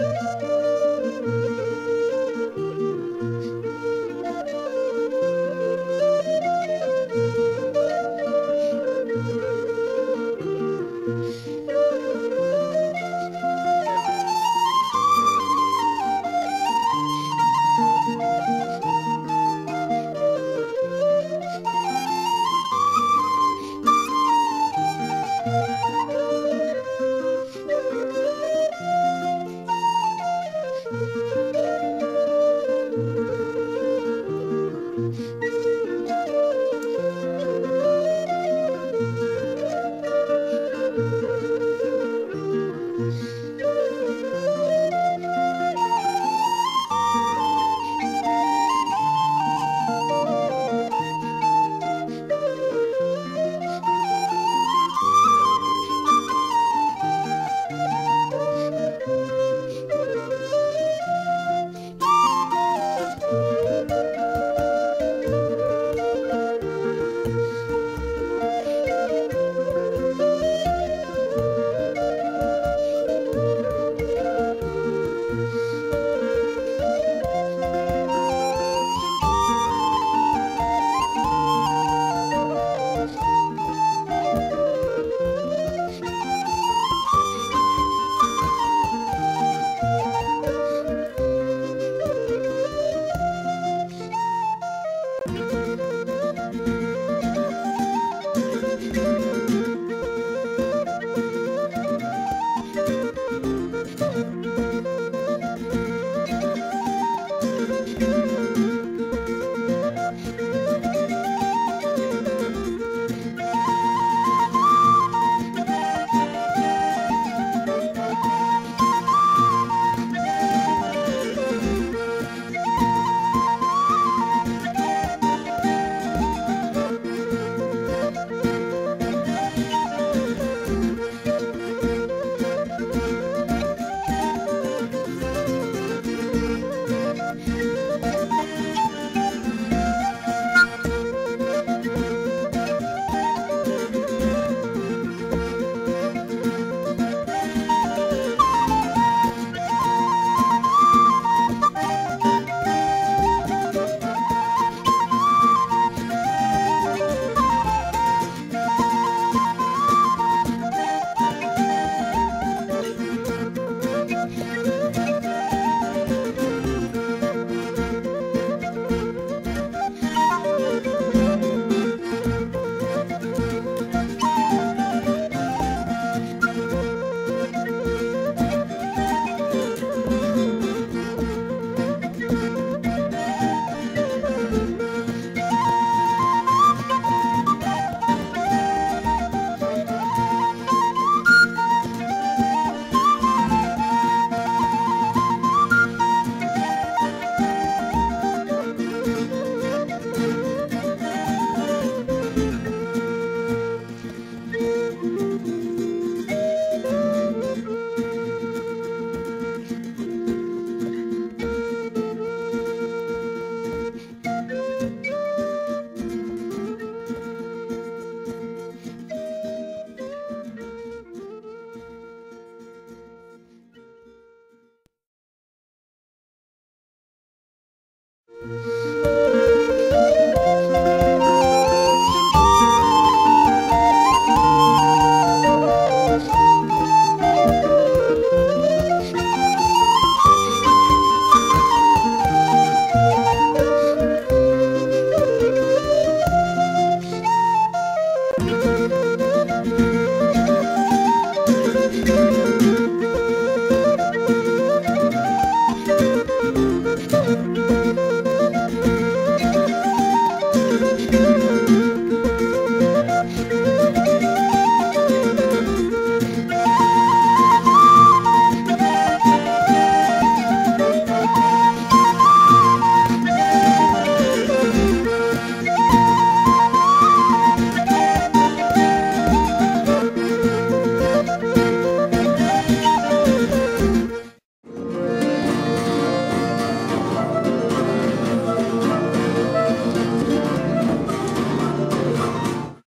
Música